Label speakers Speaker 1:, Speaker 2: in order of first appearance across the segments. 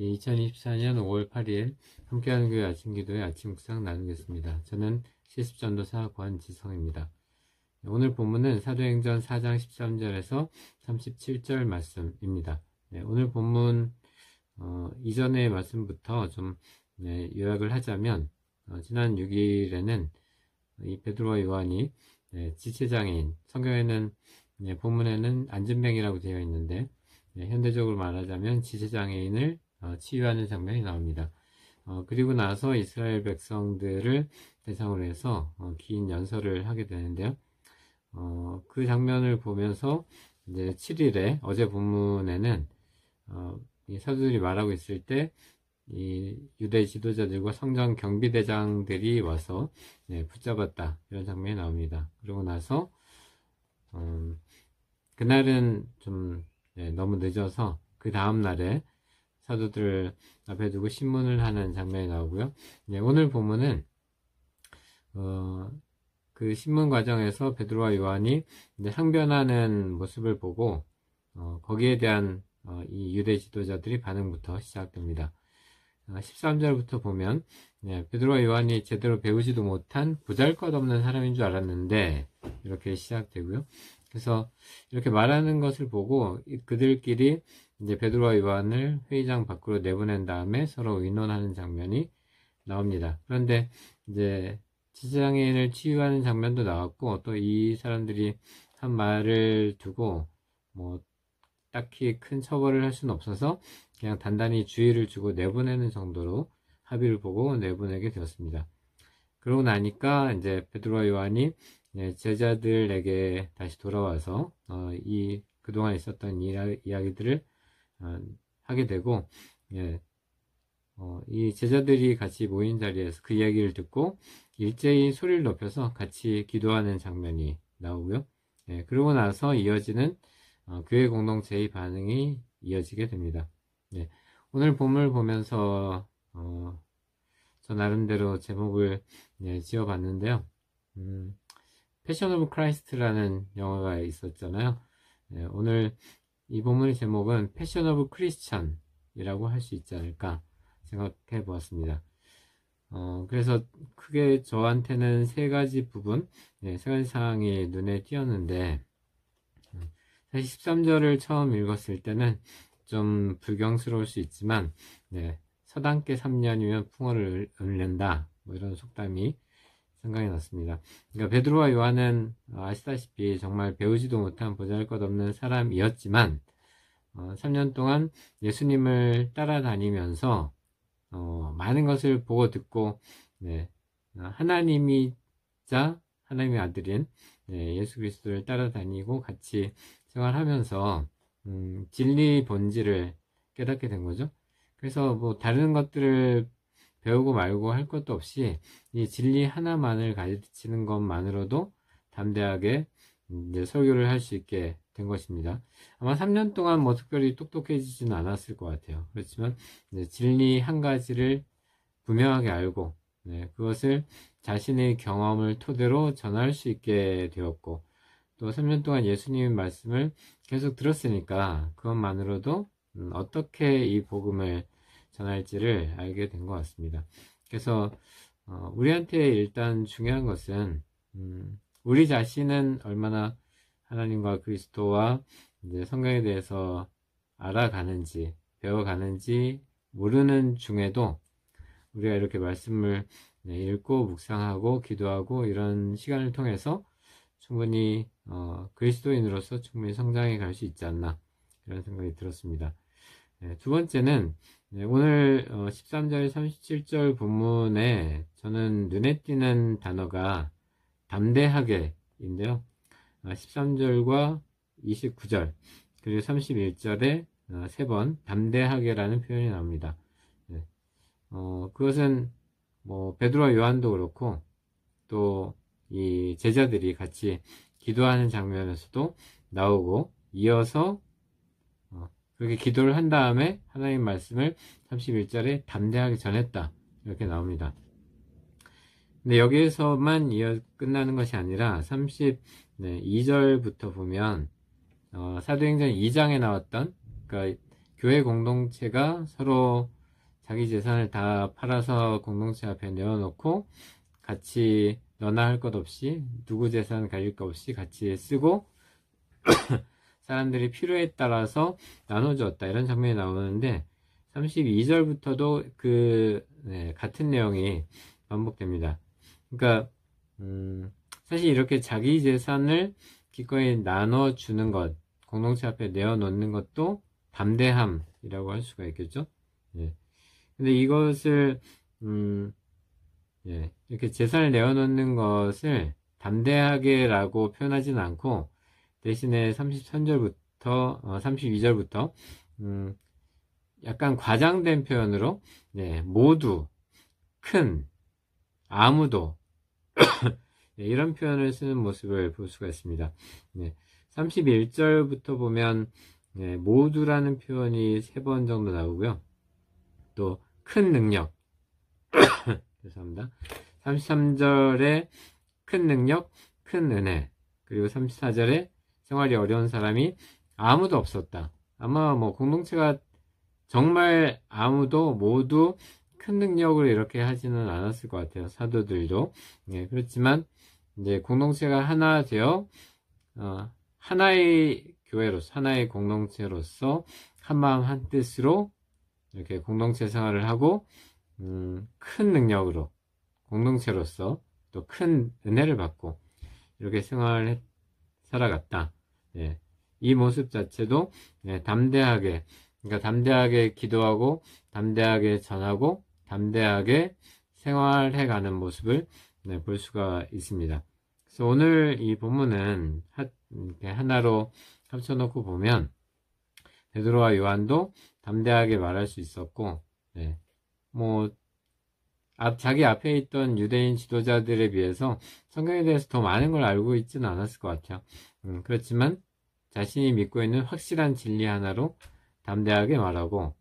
Speaker 1: 2024년 5월 8일 함께하는 교회 아침 기도의 아침 묵상 나누겠습니다. 저는 실습전도사 권지성입니다. 오늘 본문은 사도행전 4장 13절에서 37절 말씀입니다. 네, 오늘 본문 어, 이전의 말씀부터 좀 네, 요약을 하자면 어, 지난 6일에는 이 베드로와 요한이 네, 지체장애인 성경에는 네, 본문에는 안전병이라고 되어 있는데 네, 현대적으로 말하자면 지체장애인을 어, 치유하는 장면이 나옵니다. 어, 그리고 나서 이스라엘 백성들을 대상으로 해서 어, 긴 연설을 하게 되는데요. 어, 그 장면을 보면서 이제 7일에 어제 본문에는 어, 이 사도들이 말하고 있을 때이 유대 지도자들과 성전 경비대장들이 와서 네, 붙잡았다 이런 장면이 나옵니다. 그러고 나서 음, 그날은 좀 네, 너무 늦어서 그 다음 날에 사도들 앞에 두고 신문을 하는 장면이 나오고요. 네, 오늘 보면은 어, 그 신문 과정에서 베드로와 요한이 항변하는 모습을 보고 어, 거기에 대한 어, 이 유대 지도자들이 반응부터 시작됩니다. 13절부터 어, 보면 네, 베드로와 요한이 제대로 배우지도 못한 보잘것없는 사람인 줄 알았는데 이렇게 시작되고요. 그래서 이렇게 말하는 것을 보고 그들끼리 이제 베드로와 요한을 회의장 밖으로 내보낸 다음에 서로 의논하는 장면이 나옵니다. 그런데 이제 지장애인을 치유하는 장면도 나왔고 또 이 사람들이 한 말을 두고 뭐 딱히 큰 처벌을 할 수는 없어서 그냥 단단히 주의를 주고 내보내는 정도로 합의를 보고 내보내게 되었습니다. 그러고 나니까 이제 베드로와 요한이 제자들에게 다시 돌아와서 어, 이 그동안 있었던 이야기들을 어, 하게 되고 예, 어, 이 제자들이 같이 모인 자리에서 그 이야기를 듣고 일제히 소리를 높여서 같이 기도하는 장면이 나오고요. 예, 그러고 나서 이어지는 어, 교회 공동체의 반응이 이어지게 됩니다. 예, 오늘 본문을 보면서 어, 저 나름대로 제목을 예, 지어봤는데요. 음, Passion of Christ라는 영화가 있었잖아요. 예, 오늘 이 본문의 제목은 Passion of Christian이라고 할 수 있지 않을까 생각해 보았습니다. 어, 그래서 크게 저한테는 세 가지 부분, 네, 세 가지 사항이 눈에 띄었는데, 음, 사실 13절을 처음 읽었을 때는 좀 불경스러울 수 있지만, 네, 서당께 3년이면 풍어를 읊는다, 뭐 이런 속담이 생각이 났습니다. 그러니까 베드로와 요한은 아시다시피 정말 배우지도 못한 보잘것없는 사람이었지만, 어, 3년 동안 예수님을 따라다니면서 어, 많은 것을 보고 듣고 네, 하나님이자 하나님의 아들인 네, 예수 그리스도를 따라다니고 같이 생활하면서 음, 진리 본질을 깨닫게 된 거죠. 그래서 뭐 다른 것들을 배우고 말고 할 것도 없이 이 진리 하나만을 가르치는 것만으로도 담대하게 이제 설교를 할 수 있게 된 것입니다. 아마 3년 동안 뭐 특별히 똑똑해지지는 않았을 것 같아요. 그렇지만 진리 한 가지를 분명하게 알고 네, 그것을 자신의 경험을 토대로 전할 수 있게 되었고 또 3년 동안 예수님의 말씀을 계속 들었으니까 그것만으로도 음, 어떻게 이 복음을 전할지를 알게 된 것 같습니다. 그래서 어, 우리한테 일단 중요한 것은 음, 우리 자신은 얼마나 하나님과 그리스도와 이제 성경에 대해서 알아가는지 배워가는지 모르는 중에도 우리가 이렇게 말씀을 읽고 묵상하고 기도하고 이런 시간을 통해서 충분히 어, 그리스도인으로서 충분히 성장해 갈 수 있지 않나 이런 생각이 들었습니다. 네, 두 번째는 네, 오늘 어, 13절 37절 본문에 저는 눈에 띄는 단어가 담대하게 인데요. 13절과 어, 29절 그리고 31절에 어, 세번 담대하게 라는 표현이 나옵니다. 네. 어, 그것은 뭐 베드로와 요한도 그렇고 또 이 제자들이 같이 기도하는 장면에서도 나오고 이어서 어, 그렇게 기도를 한 다음에 하나님 말씀을 31절에 담대하게 전했다 이렇게 나옵니다. 근데 여기에서만 이어 끝나는 것이 아니라 32절부터 보면 어, 사도행전 2장에 나왔던 그러니까 교회 공동체가 서로 자기 재산을 다 팔아서 공동체 앞에 내어놓고 같이 너나 할 것 없이 누구 재산 가질 것 없이 같이 쓰고 사람들이 필요에 따라서 나눠줬다 이런 장면이 나오는데 32절부터도 그 네, 같은 내용이 반복됩니다. 그러니까 음, 사실 이렇게 자기 재산을 기꺼이 나눠주는 것, 공동체 앞에 내어놓는 것도 담대함이라고 할 수가 있겠죠. 예. 근데 이것을 um, 예, 이렇게 재산을 내어놓는 것을 담대하게라고 표현하지는 않고 대신에 33절부터 어, 32절부터 음, 약간 과장된 표현으로 네, 모두 큰 아무도 네, 이런 표현을 쓰는 모습을 볼 수가 있습니다. 네, 31절부터 보면 네, 모두라는 표현이 세 번 정도 나오고요. 또 큰 능력 죄송합니다. 33절에 큰 능력, 큰 은혜 그리고 34절에 생활이 어려운 사람이 아무도 없었다. 아마 뭐 공동체가 정말 아무도 모두 큰 능력으로 이렇게 하지는 않았을 것 같아요. 사도들도. 네, 그렇지만 이제 공동체가 하나 되어 어, 하나의 교회로서 하나의 공동체로서 한 마음 한 뜻으로 이렇게 공동체 생활을 하고 음, 큰 능력으로 공동체로서 또 큰 은혜를 받고 이렇게 생활을 살아갔다. 예, 이 모습 자체도 예, 담대하게 그러니까 담대하게 기도하고 담대하게 전하고 담대하게 생활해가는 모습을 네, 볼 수가 있습니다. 그래서 오늘 이 본문은 하나로 합쳐놓고 보면 베드로와 요한도 담대하게 말할 수 있었고, 네, 뭐 앞, 자기 앞에 있던 유대인 지도자들에 비해서 성경에 대해서 더 많은 걸 알고 있지는 않았을 것 같아요. 음, 그렇지만 자신이 믿고 있는 확실한 진리 하나로 담대하게 말하고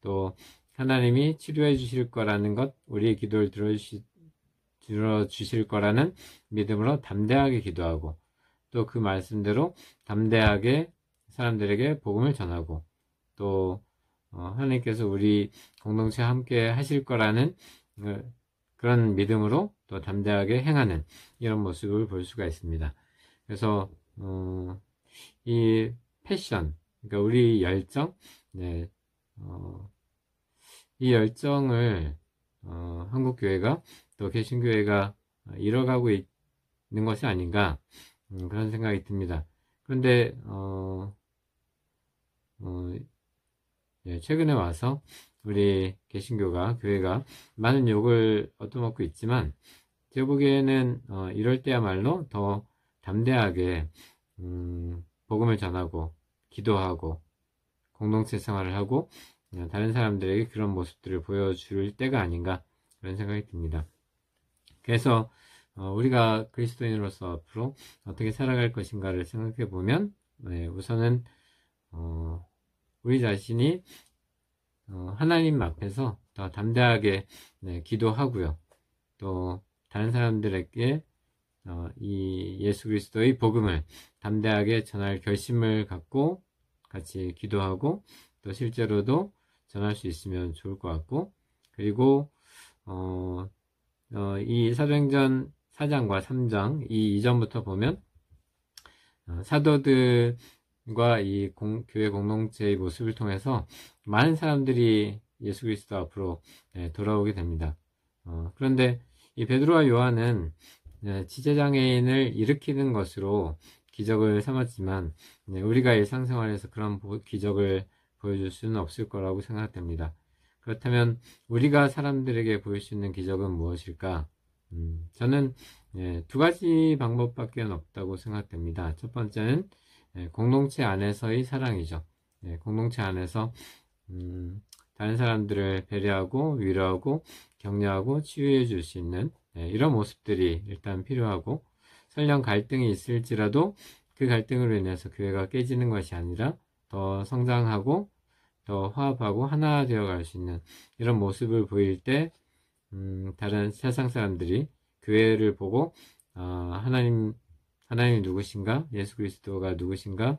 Speaker 1: 또 하나님이 치료해 주실 거라는 것, 우리의 기도를 들어주시, 들어주실 거라는 믿음으로 담대하게 기도하고 또 그 말씀대로 담대하게 사람들에게 복음을 전하고 또 어, 하나님께서 우리 공동체 함께 하실 거라는 그, 그런 믿음으로 또 담대하게 행하는 이런 모습을 볼 수가 있습니다. 그래서 어, 이 패션, 그러니까 우리 열정, 네, 어, 이 열정을 어, 한국 교회가 또 개신 교회가 잃어가고 있는 것이 아닌가 음, 그런 생각이 듭니다. 그런데 어, 어, 예, 최근에 와서 우리 개신교가 교회가 많은 욕을 얻어먹고 있지만 제가 보기에는 어, 이럴 때야말로 더 담대하게 음, 복음을 전하고 기도하고 공동체 생활을 하고 어, 다른 사람들에게 그런 모습들을 보여줄 때가 아닌가 그런 생각이 듭니다. 그래서 어, 우리가 그리스도인으로서 앞으로 어떻게 살아갈 것인가를 생각해 보면 네, 우선은 어, 우리 자신이 하나님 앞에서 더 담대하게 네, 기도하고요. 또 다른 사람들에게 이 예수 그리스도의 복음을 담대하게 전할 결심을 갖고 같이 기도하고 또 실제로도 전할 수 있으면 좋을 것 같고 그리고 어, 어, 이 사도행전 4장과 3장 이 이전부터 보면 어, 사도들과 이 공, 교회 공동체의 모습을 통해서 많은 사람들이 예수 그리스도 앞으로 네, 돌아오게 됩니다. 어, 그런데 이 베드로와 요한은 네, 지제장애인을 일으키는 것으로 기적을 삼았지만 네, 우리가 일상생활에서 그런 기적을 보여줄 수는 없을 거라고 생각됩니다. 그렇다면 우리가 사람들에게 보일 수 있는 기적은 무엇일까? 음, 저는 예, 두 가지 방법밖에 없다고 생각됩니다. 첫 번째는 예, 공동체 안에서의 사랑이죠. 예, 공동체 안에서 음, 다른 사람들을 배려하고 위로하고 격려하고 치유해 줄 수 있는 예, 이런 모습들이 일단 필요하고 설령 갈등이 있을지라도 그 갈등으로 인해서 교회가 깨지는 것이 아니라 더 성장하고 더 화합하고 하나 되어 갈 수 있는 이런 모습을 보일 때 음, 다른 세상 사람들이 교회를 보고 어, 하나님 하나님이 누구신가 예수 그리스도가 누구신가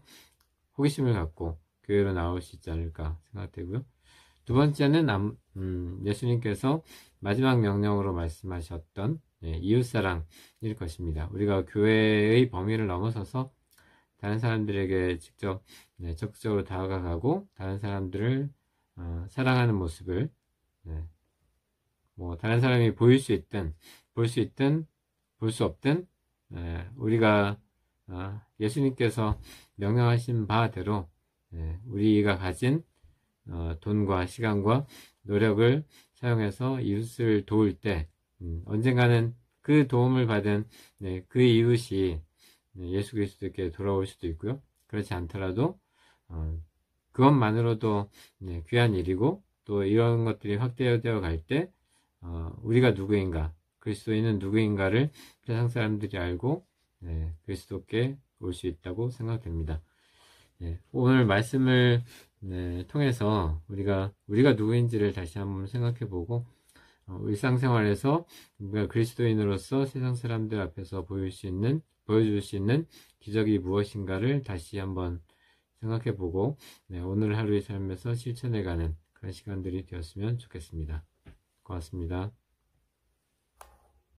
Speaker 1: 호기심을 갖고 교회로 나올 수 있지 않을까 생각되고요. 두 번째는 남- 음, 예수님께서 마지막 명령으로 말씀하셨던 예, 이웃사랑일 것입니다. 우리가 교회의 범위를 넘어서서 다른 사람들에게 직접 네, 적극적으로 다가가고 다른 사람들을 어, 사랑하는 모습을 네, 뭐 다른 사람이 보일 수 있든 볼 수 있든 볼 수 없든 예, 우리가 아, 예수님께서 명령하신 바대로 예, 우리가 가진 어, 돈과 시간과 노력을 사용해서 이웃을 도울 때 음, 언젠가는 그 도움을 받은 네, 그 이웃이 네, 예수 그리스도께 돌아올 수도 있고요. 그렇지 않더라도 어, 그것만으로도 네, 귀한 일이고 또 이런 것들이 확대되어 갈때 어, 우리가 누구인가 그리스도인은 누구인가를 세상 사람들이 알고 네, 그리스도께 올 수 있다고 생각됩니다. 네, 오늘 말씀을 네, 통해서 우리가 우리가 누구인지를 다시 한번 생각해보고 어, 일상생활에서 우리가 그리스도인으로서 세상 사람들 앞에서 보일 수 있는 보여줄 수 있는 기적이 무엇인가를 다시 한번 생각해보고 네, 오늘 하루의 삶에서 실천해가는 그런 시간들이 되었으면 좋겠습니다. 고맙습니다.